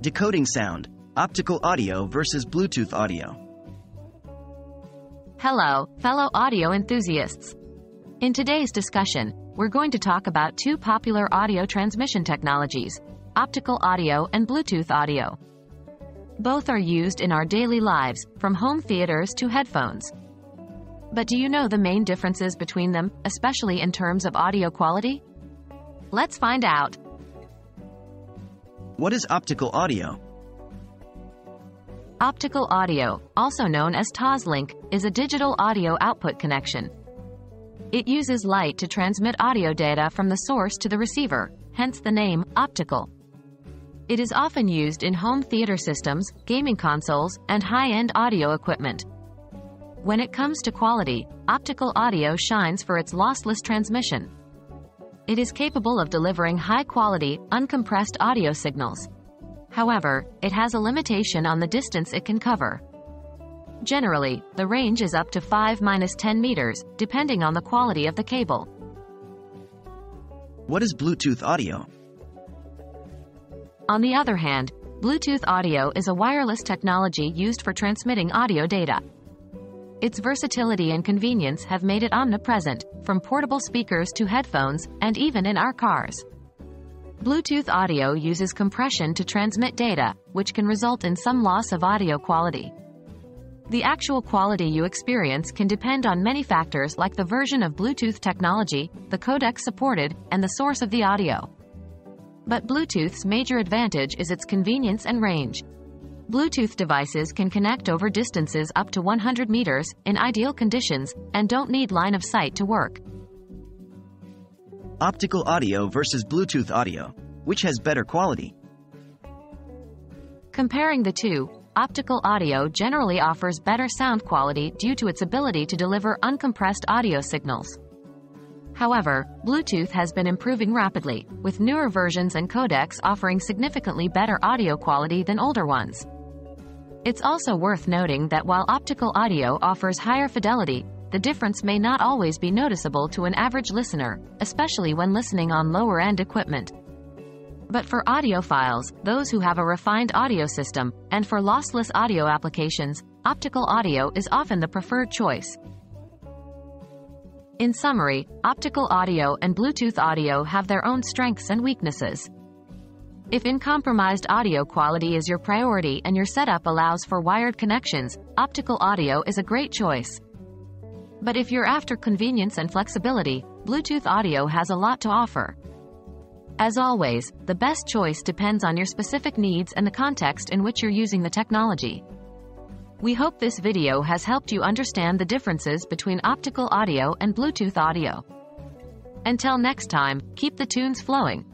Decoding sound, optical audio versus Bluetooth audio. Hello, fellow audio enthusiasts. In today's discussion, we're going to talk about two popular audio transmission technologies, optical audio and Bluetooth audio. Both are used in our daily lives, from home theaters to headphones. But do you know the main differences between them, especially in terms of audio quality? Let's find out. What is optical audio? Optical audio, also known as Toslink, is a digital audio output connection. It uses light to transmit audio data from the source to the receiver, hence the name optical. It is often used in home theater systems, gaming consoles, and high-end audio equipment. When it comes to quality, optical audio shines for its lossless transmission. It is capable of delivering high-quality, uncompressed audio signals. However, it has a limitation on the distance it can cover. Generally, the range is up to 5-10 meters, depending on the quality of the cable. What is Bluetooth audio? On the other hand, Bluetooth audio is a wireless technology used for transmitting audio data. Its versatility and convenience have made it omnipresent, from portable speakers to headphones, and even in our cars. Bluetooth audio uses compression to transmit data, which can result in some loss of audio quality. The actual quality you experience can depend on many factors like the version of Bluetooth technology, the codec supported, and the source of the audio. But Bluetooth's major advantage is its convenience and range. Bluetooth devices can connect over distances up to 100 meters, in ideal conditions, and don't need line of sight to work. Optical audio versus Bluetooth audio. Which has better quality? Comparing the two, optical audio generally offers better sound quality due to its ability to deliver uncompressed audio signals. However, Bluetooth has been improving rapidly, with newer versions and codecs offering significantly better audio quality than older ones. It's also worth noting that while optical audio offers higher fidelity, the difference may not always be noticeable to an average listener, especially when listening on lower-end equipment. But for audiophiles, those who have a refined audio system, and for lossless audio applications, optical audio is often the preferred choice. In summary, optical audio and Bluetooth audio have their own strengths and weaknesses. If uncompromised audio quality is your priority and your setup allows for wired connections, optical audio is a great choice. But if you're after convenience and flexibility, Bluetooth audio has a lot to offer. As always, the best choice depends on your specific needs and the context in which you're using the technology. We hope this video has helped you understand the differences between optical audio and Bluetooth audio. Until next time, keep the tunes flowing.